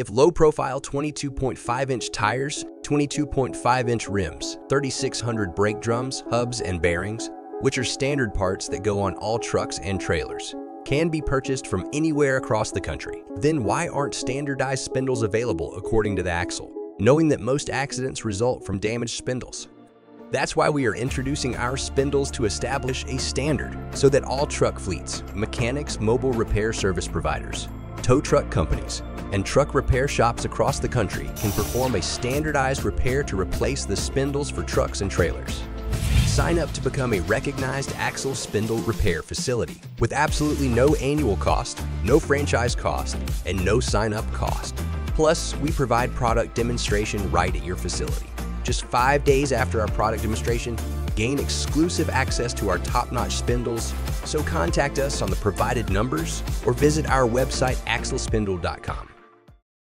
If low-profile 22.5-inch tires, 22.5-inch rims, 3600 brake drums, hubs, and bearings, which are standard parts that go on all trucks and trailers, can be purchased from anywhere across the country, then why aren't standardized spindles available according to the axle, knowing that most accidents result from damaged spindles? That's why we are introducing our spindles to establish a standard so that all truck fleets, mechanics, mobile repair service providers, tow truck companies, and truck repair shops across the country can perform a standardized repair to replace the spindles for trucks and trailers. Sign up to become a recognized axle spindle repair facility with absolutely no annual cost, no franchise cost, and no sign-up cost. Plus, we provide product demonstration right at your facility. Just five days after our product demonstration, gain exclusive access to our top-notch spindles, so contact us on the provided numbers or visit our website axlespindle.com.